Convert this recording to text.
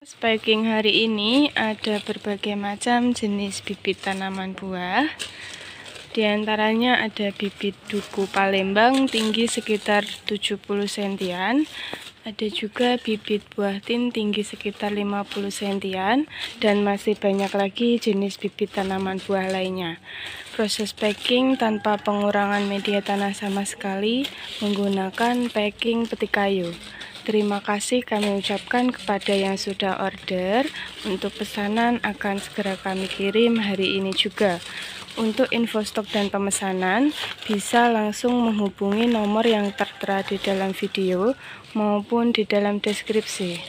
Packing hari ini ada berbagai macam jenis bibit tanaman buah. Di antaranya ada bibit duku Palembang tinggi sekitar 70 cm. Ada juga bibit buah tin tinggi sekitar 50 cm dan masih banyak lagi jenis bibit tanaman buah lainnya. Proses packing tanpa pengurangan media tanah sama sekali menggunakan packing peti kayu. Terima kasih kami ucapkan kepada yang sudah order. Untuk pesanan akan segera kami kirim hari ini juga. Untuk info stok dan pemesanan, bisa langsung menghubungi nomor yang tertera di dalam video maupun di dalam deskripsi.